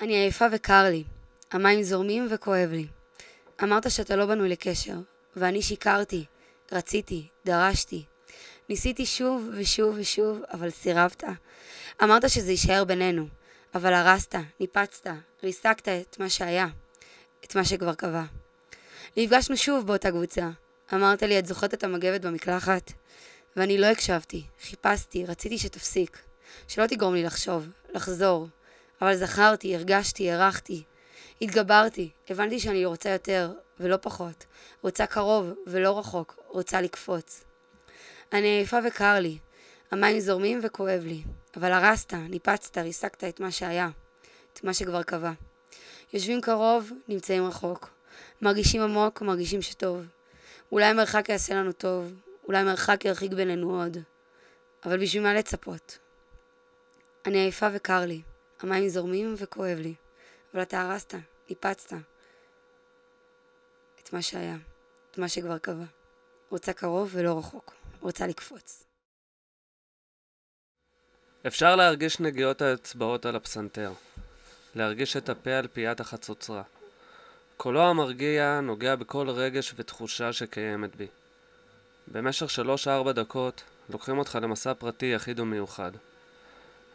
אני עייפה וקר לי. המים זורמים וכואב לי. אמרת שאתה לא בנוי לקשר, ואני שיקרתי, רציתי, דרשתי. ניסיתי שוב ושוב ושוב, אבל סירבת. אמרת שזה יישאר בינינו, אבל הרסת, ניפצת, ריסקת את מה שהיה, את מה שכבר קבע. נפגשנו שוב באותה קבוצה. אמרת לי, את זוכרת את המגבת במקלחת? ואני לא הקשבתי, חיפשתי, רציתי שתפסיק. שלא תגרום לי לחשוב, לחזור. אבל זכרתי, הרגשתי, הערכתי. התגברתי, הבנתי שאני רוצה יותר, ולא פחות. רוצה קרוב, ולא רחוק. רוצה לקפוץ. אני עייפה וקר לי. המים זורמים וכואב לי. אבל הרסת, ניפצת, ריסקת את מה שהיה. את מה שכבר קבע. יושבים קרוב, נמצאים רחוק. מרגישים עמוק, מרגישים שטוב. אולי מרחק יעשה לנו טוב, אולי מרחק ירחיק בינינו עוד. אבל בשביל מה לצפות? אני עייפה וקר לי. המים זורמים וכואב לי. אבל אתה הרסת, ניפצת. את מה שהיה, את מה שכבר קבע. רוצה קרוב ולא רחוק. רוצה לקפוץ. אפשר להרגיש נגיעות האצבעות על הפסנתר. להרגיש את הפה על פיית החצוצרה. קולו המרגיע נוגע בכל רגש ותחושה שקיימת בי. במשך שלוש-ארבע דקות לוקחים אותך למסע פרטי יחיד ומיוחד.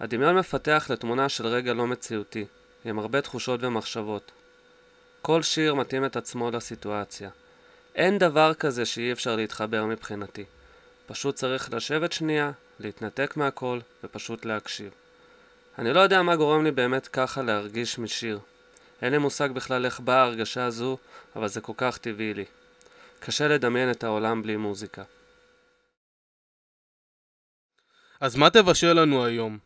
הדמיון מפתח לתמונה של רגע לא מציאותי, עם הרבה תחושות ומחשבות. כל שיר מתאים את עצמו לסיטואציה. אין דבר כזה שאי אפשר להתחבר מבחינתי. פשוט צריך לשבת שנייה, להתנתק מהכל, ופשוט להקשיב. אני לא יודע מה גורם לי באמת ככה להרגיש משיר. אין לי מושג בכלל איך באה ההרגשה הזו, אבל זה כל כך טבעי לי. קשה לדמיין את העולם בלי מוזיקה. אז מה תבשל לנו היום?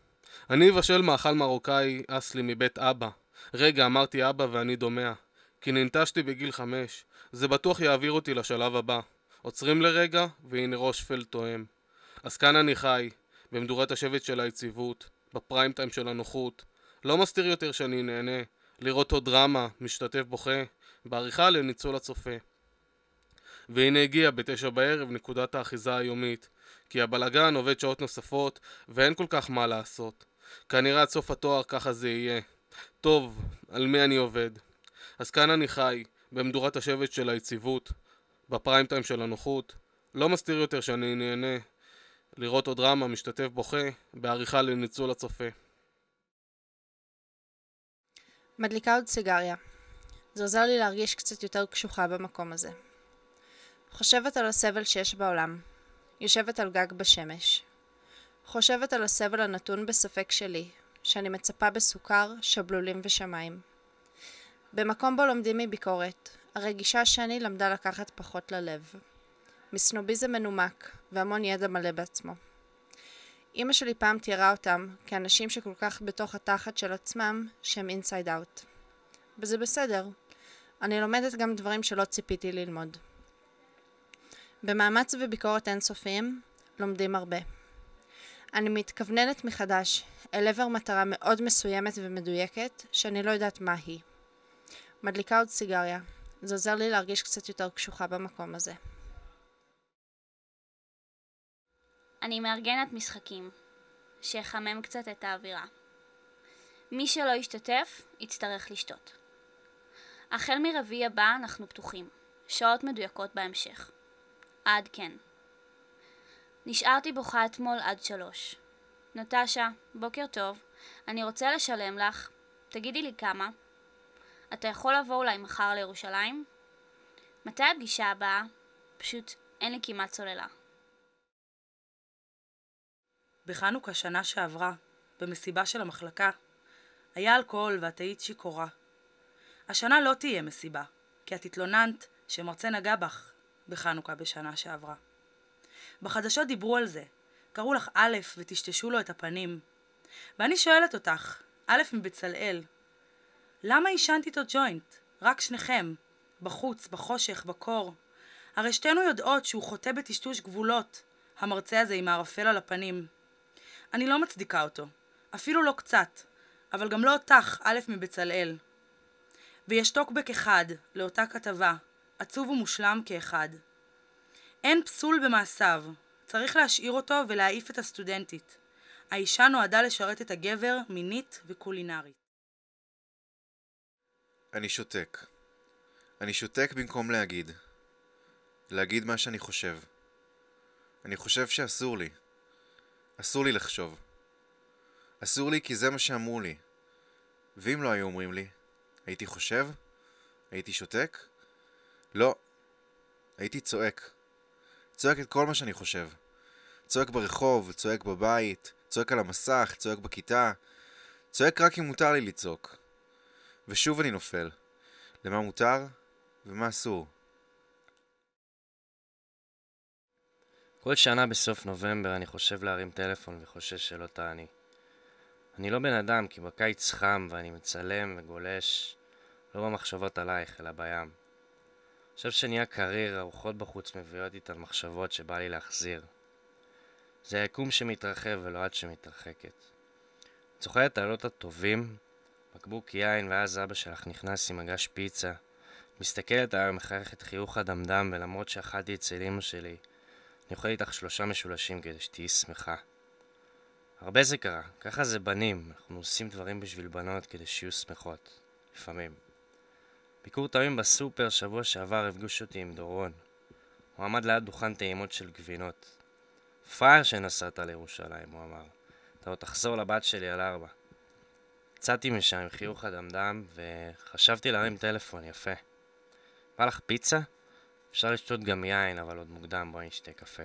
אני אבשל מאכל מרוקאי אסלי מבית אבא. רגע, אמרתי אבא ואני דומע. כי ננטשתי בגיל חמש. זה בטוח יעביר אותי לשלב הבא. עוצרים לרגע, והנה ראש פל תואם. אז כאן אני חי, במדורת השבט של היציבות, בפריים טיים של הנוחות. לא מסתיר יותר שאני נהנה, לראות עוד דרמה, משתתף בוכה, בעריכה לניצול הצופה. והנה הגיע בתשע בערב נקודת האחיזה היומית, כי הבלגן עובד שעות נוספות, ואין כל כך מה לעשות. כנראה עד סוף התואר ככה זה יהיה. טוב, על מי אני עובד? אז כאן אני חי, במדורת השבט של היציבות, בפריים טיים של הנוחות. לא מסתיר יותר שאני נהנה לראות עוד דרמה, משתתף בוכה, בעריכה לניצול הצופה. מדליקה עוד סיגריה. זה עוזר לי להרגיש קצת יותר קשוחה במקום הזה. חושבת על הסבל שיש בעולם. יושבת על גג בשמש. חושבת על הסבל הנתון בספק שלי, שאני מצפה בסוכר, שבלולים ושמיים. במקום בו לומדים מביקורת, הרגישה שאני למדה לקחת פחות ללב. מסנוביזם מנומק, והמון ידע מלא בעצמו. אמא שלי פעם תיארה אותם כאנשים שכל כך בתוך התחת של עצמם, שהם אינסייד אאוט. וזה בסדר. אני לומדת גם דברים שלא ציפיתי ללמוד. במאמץ וביקורת אינסופיים, לומדים הרבה. אני מתכווננת מחדש אל עבר מטרה מאוד מסוימת ומדויקת, שאני לא יודעת מה היא. מדליקה עוד סיגריה. זה עוזר לי להרגיש קצת יותר קשוחה במקום הזה. אני מארגנת משחקים, שיחמם קצת את האווירה. מי שלא ישתתף, יצטרך לשתות. החל מרביעי הבא אנחנו פתוחים, שעות מדויקות בהמשך. עד כן. נשארתי בוכה אתמול עד שלוש. נטשה, בוקר טוב, אני רוצה לשלם לך, תגידי לי כמה. אתה יכול לבוא אולי מחר לירושלים? מתי הפגישה הבאה? פשוט אין לי כמעט צוללה. בחנוכה שנה שעברה, במסיבה של המחלקה, היה אלכוהול ואת היית שיכורה. השנה לא תהיה מסיבה, כי את התלוננת שמרצה נגע בך בחנוכה בשנה שעברה. בחדשות דיברו על זה, קראו לך א' וטשטשו לו את הפנים. ואני שואלת אותך, א' מבצלאל, למה עישנת איתו ג'וינט? רק שניכם. בחוץ, בחושך, בקור. הרי שתינו יודעות שהוא חוטא בטשטוש גבולות, המרצה הזה עם הערפל על הפנים. אני לא מצדיקה אותו, אפילו לא קצת, אבל גם לא אותך, א' מבצלאל. ויש טוקבק אחד לאותה כתבה, עצוב ומושלם כאחד. אין פסול במעשיו, צריך להשאיר אותו ולהעיף את הסטודנטית. האישה נועדה לשרת את הגבר מינית וקולינרית. אני שותק. אני שותק במקום להגיד. להגיד מה שאני חושב. אני חושב שאסור לי. אסור לי לחשוב. אסור לי כי זה מה שאמרו לי. ואם לא היו אומרים לי, הייתי חושב? הייתי שותק? לא. הייתי צועק. צועק את כל מה שאני חושב. צועק ברחוב, צועק בבית, צועק על המסך, צועק בכיתה. צועק רק אם מותר לי לצעוק. ושוב אני נופל. למה מותר ומה אסור. כל שנה בסוף נובמבר אני חושב להרים טלפון וחושש שלא תעני. אני לא בן אדם כי בקיץ חם ואני מצלם וגולש לא במחשבות עלייך אלא בים. חושב שנהיה קריר, הרוחות בחוץ מביאות איתן מחשבות שבא לי להחזיר. זה היקום שמתרחב ולא את שמתרחקת. זוכר את הלילות הטובים? בקבוק יין ואז אבא שלך נכנס עם מגש פיצה. מסתכלת עליי ומחייכת חיוך הדמדם ולמרות שאכלתי אצל אמא שלי אני אוכל איתך שלושה משולשים כדי שתהיי שמחה. הרבה זה קרה, ככה זה בנים, אנחנו עושים דברים בשביל בנות כדי שיהיו שמחות. לפעמים. ביקור תמים בסופר שבוע שעבר הפגוש אותי עם דורון. הוא עמד ליד דוכן טעימות של גבינות. פראייר שנסעת לירושלים, הוא אמר. אתה עוד תחזור לבת שלי על ארבע. יצאתי משם עם חיוך הדמדם, וחשבתי להרים טלפון יפה. בא לך פיצה? אפשר לשתות גם יין, אבל עוד מוקדם, בואי נשתה קפה.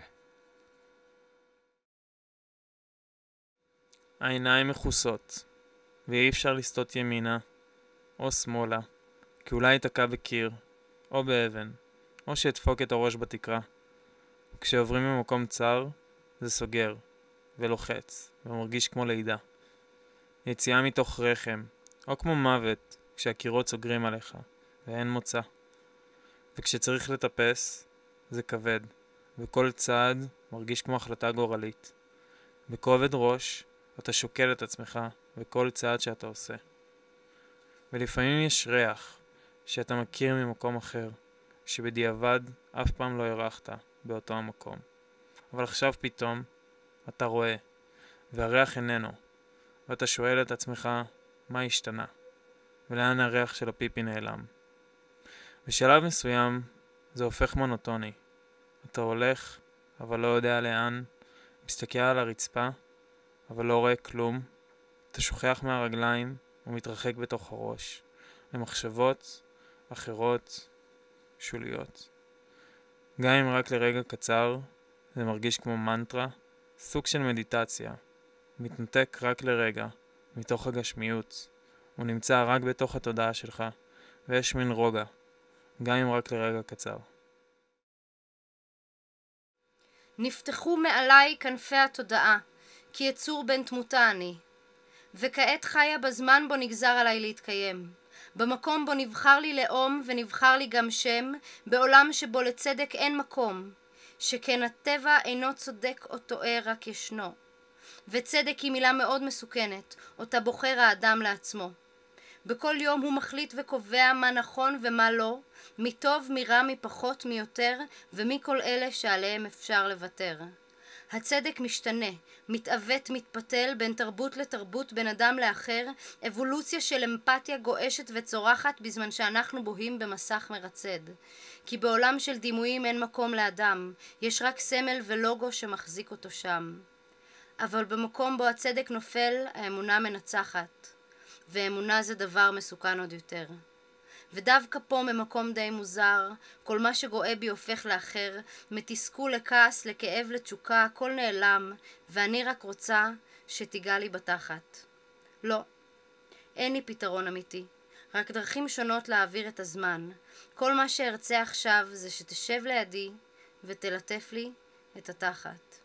העיניים מכוסות, ואי אפשר לסטות ימינה או שמאלה, כי אולי ייתקע בקיר, או באבן, או שאדפוק את הראש בתקרה. כשעוברים ממקום צר, זה סוגר, ולוחץ, ומרגיש כמו לידה. יציאה מתוך רחם, או כמו מוות, כשהקירות סוגרים עליך, ואין מוצא. וכשצריך לטפס, זה כבד, וכל צעד מרגיש כמו החלטה גורלית. בכובד ראש, אתה שוקל את עצמך וכל צעד שאתה עושה. ולפעמים יש ריח שאתה מכיר ממקום אחר, שבדיעבד אף פעם לא אירחת באותו המקום. אבל עכשיו פתאום אתה רואה, והריח איננו, ואתה שואל את עצמך מה השתנה, ולאן הריח של הפיפי נעלם. בשלב מסוים זה הופך מונוטוני. אתה הולך, אבל לא יודע לאן, מסתכל על הרצפה, אבל לא רואה כלום. אתה שוכח מהרגליים ומתרחק בתוך הראש, למחשבות אחרות, שוליות. גם אם רק לרגע קצר, זה מרגיש כמו מנטרה, סוג של מדיטציה. מתנתק רק לרגע, מתוך הגשמיות. הוא נמצא רק בתוך התודעה שלך, ויש מין רוגע, גם אם רק לרגע קצר. נפתחו מעליי כנפי התודעה, כי יצור בן תמותה אני. וכעת חיה בזמן בו נגזר עליי להתקיים. במקום בו נבחר לי לאום ונבחר לי גם שם, בעולם שבו לצדק אין מקום, שכן הטבע אינו צודק או טועה רק ישנו. וצדק היא מילה מאוד מסוכנת, אותה בוחר האדם לעצמו. בכל יום הוא מחליט וקובע מה נכון ומה לא, מטוב, מרע, מפחות, מיותר, ומכל אלה שעליהם אפשר לוותר. הצדק משתנה, מתעוות, מתפתל בין תרבות לתרבות, בין אדם לאחר, אבולוציה של אמפתיה גועשת וצורחת בזמן שאנחנו בוהים במסך מרצד. כי בעולם של דימויים אין מקום לאדם, יש רק סמל ולוגו שמחזיק אותו שם. אבל במקום בו הצדק נופל, האמונה מנצחת. ואמונה זה דבר מסוכן עוד יותר. ודווקא פה ממקום די מוזר, כל מה שגואה בי הופך לאחר, מתסכול לכעס, לכאב, לתשוקה, הכל נעלם, ואני רק רוצה שתיגע לי בתחת. לא, אין לי פתרון אמיתי, רק דרכים שונות להעביר את הזמן. כל מה שארצה עכשיו זה שתשב לידי ותלטף לי את התחת.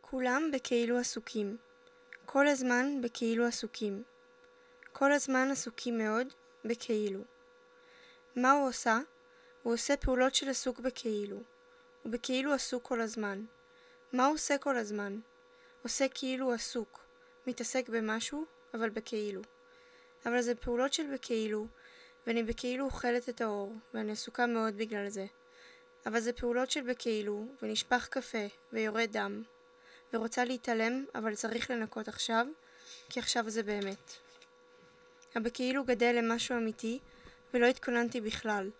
כולם בכאילו עסוקים. כל הזמן בכאילו עסוקים. כל הזמן עסוקים מאוד בכאילו. מה הוא עושה? הוא עושה פעולות של עסוק בכאילו. הוא בכאילו עסוק כל הזמן. מה הוא עושה כל הזמן? עושה כאילו עסוק. מתעסק במשהו, אבל בכאילו. אבל זה פעולות של בכאילו, ואני בכאילו אוכלת את האור, ואני עסוקה מאוד בגלל זה. אבל זה פעולות של בכאילו, ונשפך קפה, ויורד דם. ורוצה להתעלם, אבל צריך לנקות עכשיו, כי עכשיו זה באמת. הבכאילו גדל למשהו אמיתי, ולא התכוננתי בכלל.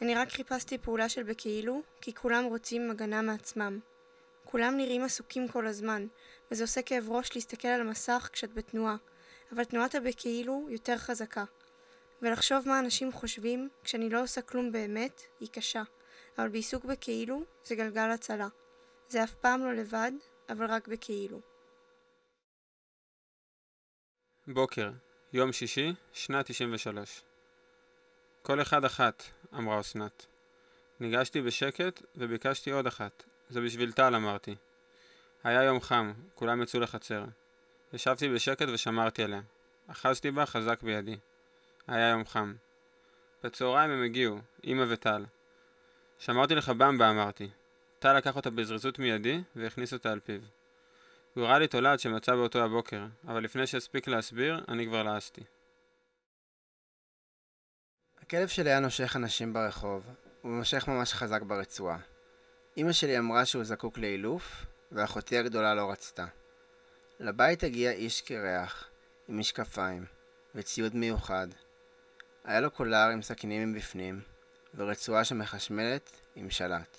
אני רק חיפשתי פעולה של בכאילו, כי כולם רוצים הגנה מעצמם. כולם נראים עסוקים כל הזמן, וזה עושה כאב ראש להסתכל על המסך כשאת בתנועה, אבל תנועת הבכאילו יותר חזקה. ולחשוב מה אנשים חושבים כשאני לא עושה כלום באמת, היא קשה. אבל בעיסוק בכאילו זה גלגל הצלה. זה אף פעם לא לבד, אבל רק בכאילו. בוקר, יום שישי, שנת 93. כל אחד אחת, אמרה אסנת. ניגשתי בשקט וביקשתי עוד אחת. זה בשביל טל, אמרתי. היה יום חם, כולם יצאו לחצר. ישבתי בשקט ושמרתי עליה. אחזתי בה חזק בידי. היה יום חם. בצהריים הם הגיעו, אמא וטל. שמרתי לך במבה, אמרתי. טל לקח אותה בזריזות מידי והכניס אותה על פיו. הוא הראה לי תולעת שמצא באותו הבוקר, אבל לפני שהספיק להסביר, אני כבר לעסתי. הכלב שלי היה נושך אנשים ברחוב, הוא נושך ממש חזק ברצועה. אמא שלי אמרה שהוא זקוק לאילוף, ואחותי הגדולה לא רצתה. לבית הגיע איש קרח, עם משקפיים, וציוד מיוחד. היה לו קולר עם סכינים מבפנים, ורצועה שמחשמלת עם שלט.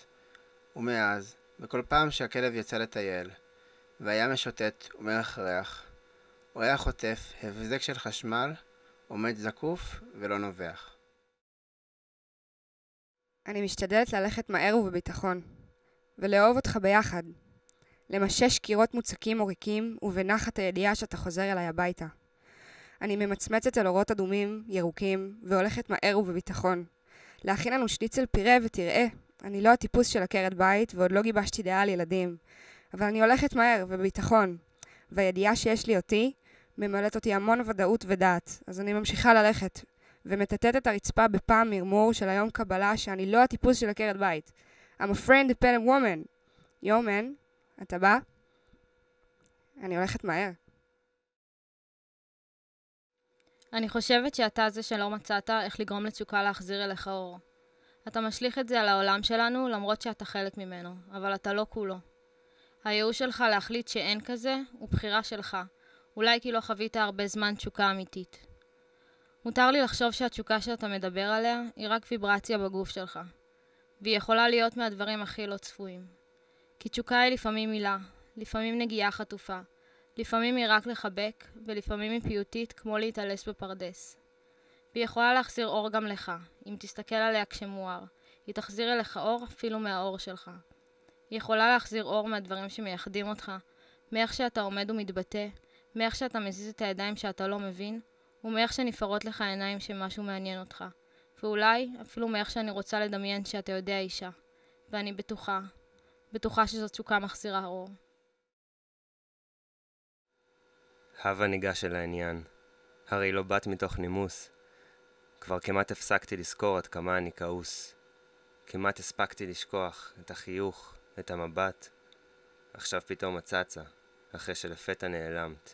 ומאז, בכל פעם שהכלב יצא לטייל, והיה משוטט ומרחרח, הוא היה חוטף הבזק של חשמל, עומד זקוף ולא נובח. אני משתדלת ללכת מהר ובביטחון, ולאהוב אותך ביחד. למשש קירות מוצקים או ריקים, ובנחת הידיעה שאתה חוזר אליי הביתה. אני ממצמצת על אורות אדומים, ירוקים, והולכת מהר ובביטחון. להכין לנו שניצל פירה ותראה, אני לא הטיפוס של עקרת בית, ועוד לא גיבשתי דעה על ילדים. אבל אני הולכת מהר ובביטחון. והידיעה שיש לי אותי, ממלאת אותי המון ודאות ודעת. אז אני ממשיכה ללכת, ומטטט את הרצפה בפעם מרמור של היום קבלה שאני לא הטיפוס של עקרת בית. I'm a friend dependent woman. יומן, אתה בא? אני הולכת מהר. אני חושבת שאתה זה שלא מצאת איך לגרום לתשוקה להחזיר אליך אור. אתה משליך את זה על העולם שלנו למרות שאתה חלק ממנו, אבל אתה לא כולו. הייאוש שלך להחליט שאין כזה הוא בחירה שלך, אולי כי לא חווית הרבה זמן תשוקה אמיתית. מותר לי לחשוב שהתשוקה שאתה מדבר עליה היא רק ויברציה בגוף שלך, והיא יכולה להיות מהדברים הכי לא צפויים. כי תשוקה היא לפעמים מילה, לפעמים נגיעה חטופה, לפעמים היא רק לחבק, ולפעמים היא פיוטית כמו להתעלס בפרדס. והיא יכולה להחזיר אור גם לך, אם תסתכל עליה כשמואר. היא תחזיר אליך אור אפילו מהאור שלך. יכולה להחזיר אור מהדברים שמייחדים אותך, מאיך שאתה עומד ומתבטא, מאיך שאתה מזיז את הידיים שאתה לא מבין, ומאיך שנפערות לך העיניים שמשהו מעניין אותך. ואולי אפילו מאיך שאני רוצה לדמיין שאתה יודע אישה. ואני בטוחה, בטוחה שזאת תשוקה מחזירה אור. הווה ניגש אל העניין. הרי לא באת מתוך נימוס. כבר כמעט הפסקתי לזכור עד כמה אני כעוס. כמעט הספקתי לשכוח את החיוך, את המבט. עכשיו פתאום את צצה, אחרי שלפתע נעלמת.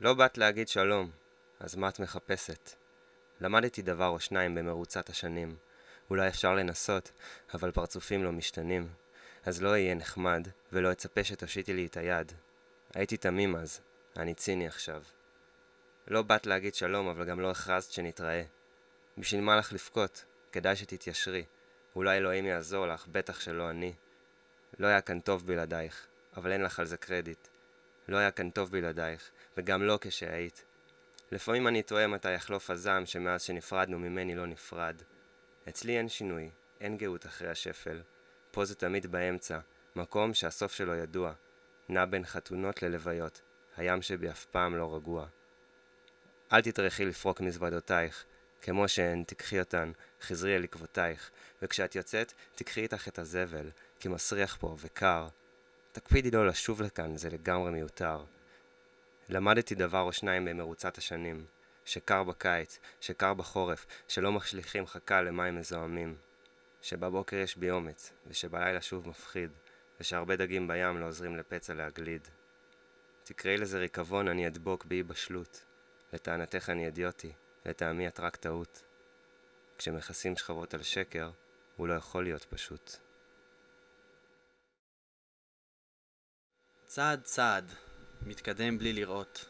לא באת להגיד שלום, אז מה את מחפשת? למדתי דבר או שניים במרוצת השנים. אולי אפשר לנסות, אבל פרצופים לא משתנים. אז לא אהיה נחמד, ולא אצפה שתושיטי לי את היד. הייתי תמים אז, אני ציני עכשיו. לא באת להגיד שלום, אבל גם לא הכרזת שנתראה. בשביל מה לך לבכות? כדאי שתתיישרי. אולי אלוהים יעזור לך, בטח שלא אני. לא היה כאן טוב בלעדייך, אבל אין לך על זה קרדיט. לא היה כאן טוב בלעדייך, וגם לא כשהיית. לפעמים אני תוהה מתי יחלוף הזעם שמאז שנפרדנו ממני לא נפרד. אצלי אין שינוי, אין גאות אחרי השפל. פה זה תמיד באמצע, מקום שהסוף שלו ידוע. נע בין חתונות ללוויות, הים שבי אף פעם לא רגוע. אל תטרחי לפרוק מזוודותייך, כמו שהן, תקחי אותן, חזרי אל עקבותייך, וכשאת יוצאת, תקחי איתך את הזבל, כי מסריח פה וקר. תקפידי לא לשוב לכאן, זה לגמרי מיותר. למדתי דבר או שניים במרוצת השנים, שקר בקיץ, שקר בחורף, שלא משליכים חכה למים מזוהמים, שבבוקר יש בי אומץ, ושבלילה שוב מפחיד, ושהרבה דגים בים לא עוזרים לפצע להגליד. תקראי לזה ריקבון, אני אדבוק באי בשלות. לטענתך אני אידיוטי, לטעמי את רק טעות. כשמכסים שכבות על שקר, הוא לא יכול להיות פשוט. צעד צעד, מתקדם בלי לראות.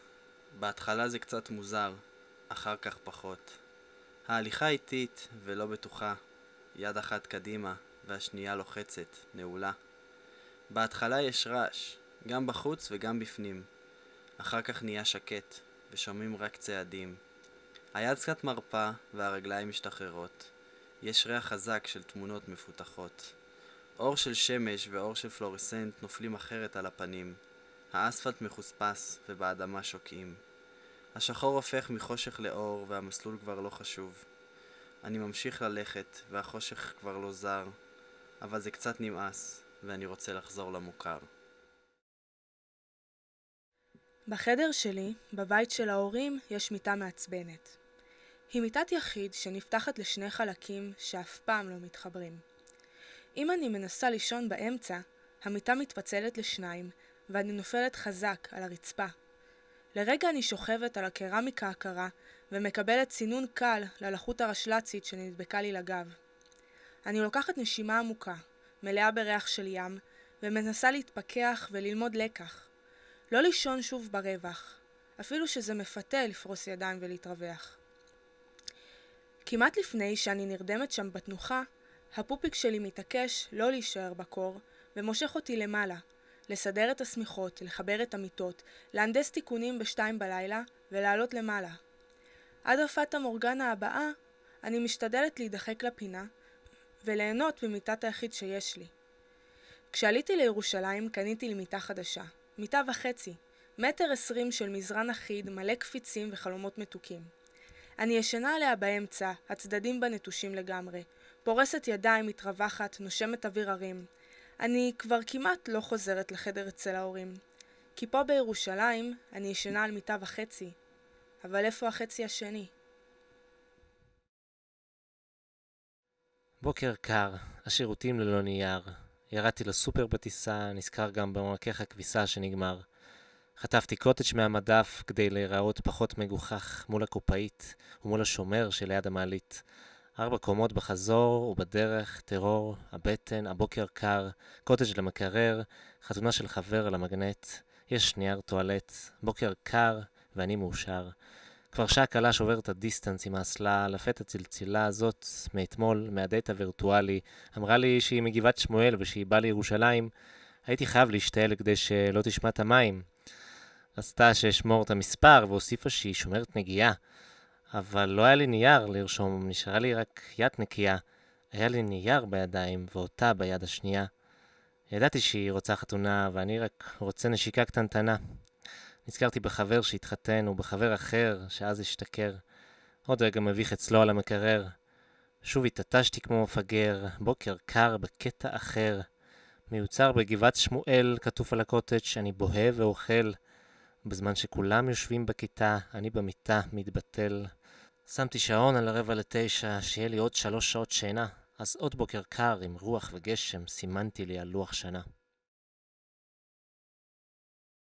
בהתחלה זה קצת מוזר. אחר כך פחות. ההליכה איטית ולא בטוחה, יד אחת קדימה והשנייה לוחצת, נעולה. בהתחלה יש רעש, גם בחוץ וגם בפנים. אחר כך נהיה שקט, ושומעים רק צעדים. היד קצת מרפה והרגליים משתחררות. יש ריח חזק של תמונות מפותחות. אור של שמש ואור של פלוריסנט נופלים אחרת על הפנים. האספלט מחוספס ובאדמה שוקעים. השחור הופך מחושך לאור והמסלול כבר לא חשוב. אני ממשיך ללכת והחושך כבר לא זר, אבל זה קצת נמאס ואני רוצה לחזור למוכר. בחדר שלי, בבית של ההורים, יש מיטה מעצבנת. היא מיטת יחיד שנפתחת לשני חלקים שאף פעם לא מתחברים. אם אני מנסה לישון באמצע, המיטה מתפצלת לשניים, ואני נופלת חזק על הרצפה. לרגע אני שוכבת על הקרמיקה הקרה, ומקבלת צינון קל ללחות הרשל"צית שנדבקה לי לגב. אני לוקחת נשימה עמוקה, מלאה בריח של ים, ומנסה להתפכח וללמוד לקח. לא לישון שוב ברווח, אפילו שזה מפתה לפרוס ידיים ולהתרווח. כמעט לפני שאני נרדמת שם בתנוחה, הפופיק שלי מתעקש לא להישאר בקור, ומושך אותי למעלה, לסדר את השמיכות, לחבר את המיטות, להנדס תיקונים בשתיים בלילה, ולעלות למעלה. עד הפטה מורגנה הבאה, אני משתדלת להידחק לפינה, וליהנות ממיטת היחיד שיש לי. כשעליתי לירושלים קניתי לי מיטה חדשה, מיטה וחצי, מטר עשרים של מזרן אחיד מלא קפיצים וחלומות מתוקים. אני ישנה עליה באמצע, הצדדים בה נטושים לגמרי. פורסת ידיים, מתרווחת, נושמת אוויר הרים. אני כבר כמעט לא חוזרת לחדר אצל ההורים. כי פה בירושלים אני ישנה על מיטה וחצי. אבל איפה החצי השני? בוקר קר, השירותים ללא נייר. ירדתי לסופר בטיסה, נזכר גם במרכך הכביסה שנגמר. חטפתי קוטג' מהמדף כדי להיראות פחות מגוחך מול הקופאית ומול השומר שליד המעלית. ארבע קומות בחזור ובדרך, טרור, הבטן, הבוקר קר, קוטג' למקרר, חתונה של חבר על המגנט, יש נייר טואלט, בוקר קר ואני מאושר. כבר שעה קלה שובר את הדיסטנס עם האסלה, לפתע צלצלה הזאת מאתמול, מהדייט הווירטואלי, אמרה לי שהיא מגבעת שמואל ושהיא באה לירושלים. הייתי חייב להשתעל כדי שלא תשמע את המים. רצתה שאשמור את המספר והוסיפה שהיא שומרת נגיעה. אבל לא היה לי נייר לרשום, נשארה לי רק יד נקייה. היה לי נייר בידיים ואותה ביד השנייה. ידעתי שהיא רוצה חתונה, ואני רק רוצה נשיקה קטנטנה. נזכרתי בחבר שהתחתן ובחבר אחר שאז השתכר. עוד רגע מביך אצלו על המקרר. שוב התעטשתי כמו מפגר, בוקר קר בקטע אחר. מיוצר בגבעת שמואל, כתוב על הקוטג' שאני בוהה ואוכל. בזמן שכולם יושבים בכיתה, אני במיטה, מתבטל. שמתי שעון על הרבע לתשע, שיהיה לי עוד שלוש שעות שינה, אז עוד בוקר קר עם רוח וגשם סימנתי לי על לוח שנה.